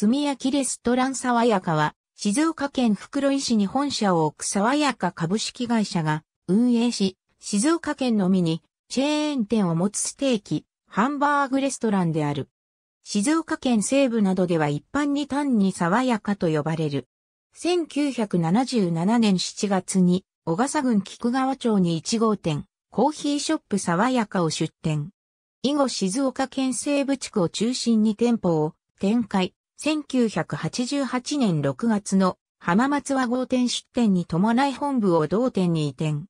炭焼きレストラン爽やかは、静岡県袋井市に本社を置く爽やか株式会社が運営し、静岡県のみにチェーン店を持つステーキ、ハンバーグレストランである。静岡県西部などでは一般に単に爽やかと呼ばれる。1977年7月に小笠郡菊川町に1号店、コーヒーショップ爽やかを出店。以後静岡県西部地区を中心に店舗を展開。1988年6月の浜松和号店出店に伴い本部を同店に移転。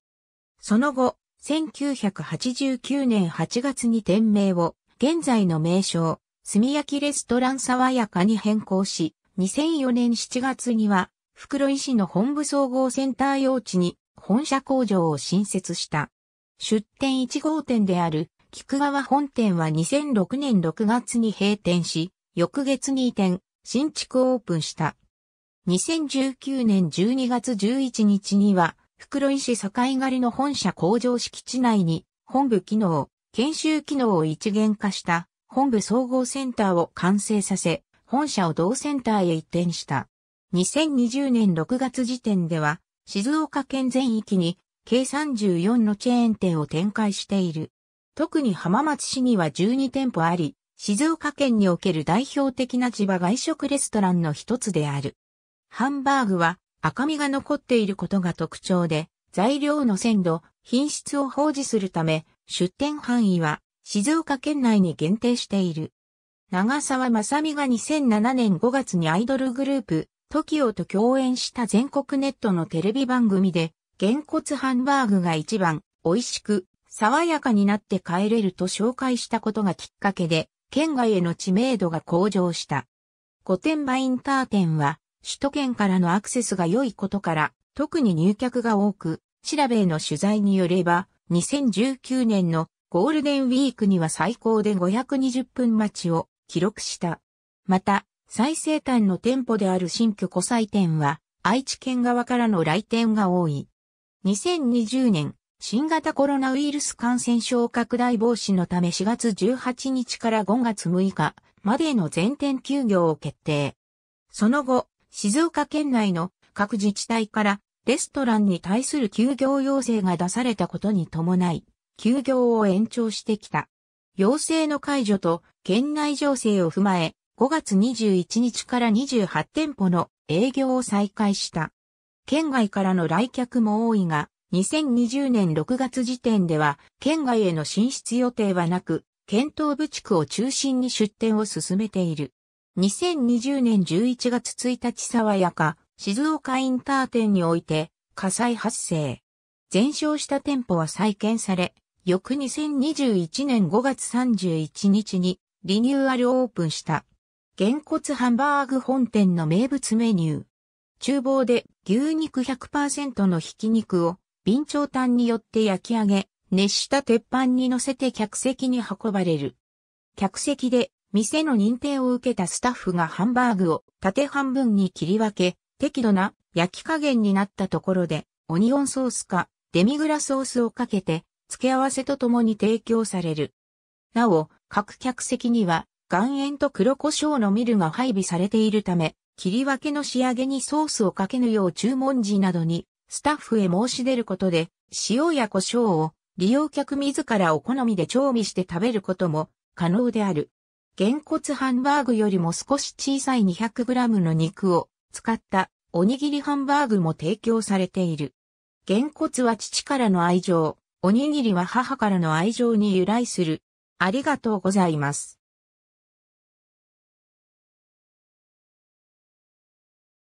その後、1989年8月に店名を現在の名称、炭焼きレストラン爽やかに変更し、2004年7月には、袋井市の本部総合センター用地に本社工場を新設した。出店1号店である菊川本店は2006年6月に閉店し、翌月に移転、新築オープンした。2019年12月11日には、袋井市境狩りの本社工場敷地内に、本部機能、研修機能を一元化した本部総合センターを完成させ、本社を同センターへ移転した。2020年6月時点では、静岡県全域に計34のチェーン店を展開している。特に浜松市には12店舗あり、静岡県における代表的な地場外食レストランの一つである。ハンバーグは赤みが残っていることが特徴で、材料の鮮度、品質を保持するため、出店範囲は静岡県内に限定している。長澤正美が2007年5月にアイドルグループ、TOKIO と共演した全国ネットのテレビ番組で、げんこつハンバーグが一番美味しく、爽やかになって帰れると紹介したことがきっかけで、県外への知名度が向上した。御殿場インター店は、首都圏からのアクセスが良いことから、特に入客が多く、調べへの取材によれば、2019年のゴールデンウィークには最高で520分待ちを記録した。また、最西端の店舗である新居古祭店は、愛知県側からの来店が多い。2020年、新型コロナウイルス感染症拡大防止のため4月18日から5月6日までの全店休業を決定。その後、静岡県内の各自治体からレストランに対する休業要請が出されたことに伴い、休業を延長してきた。要請の解除と県内情勢を踏まえ、5月21日から28店舗の営業を再開した。県外からの来客も多いが、2020年6月時点では、県外への進出予定はなく、県東部地区を中心に出店を進めている。2020年11月1日爽やか、静岡インター店において火災発生。全焼した店舗は再建され、翌2021年5月31日にリニューアルオープンした。げんこつハンバーグ本店の名物メニュー。厨房で牛肉100%のひき肉を備長炭によって焼き上げ、熱した鉄板に乗せて客席に運ばれる。客席で店の認定を受けたスタッフがハンバーグを縦半分に切り分け、適度な焼き加減になったところで、オニオンソースかデミグラソースをかけて、付け合わせとともに提供される。なお、各客席には岩塩と黒胡椒のミルが配備されているため、切り分けの仕上げにソースをかけぬよう注文時などにスタッフへ申し出ることで、塩や胡椒を利用客自らお好みで調味して食べることも可能である。げんこつハンバーグよりも少し小さい 200g の肉を使ったおにぎりハンバーグも提供されている。げんこつは父からの愛情、おにぎりは母からの愛情に由来する。ありがとうございます。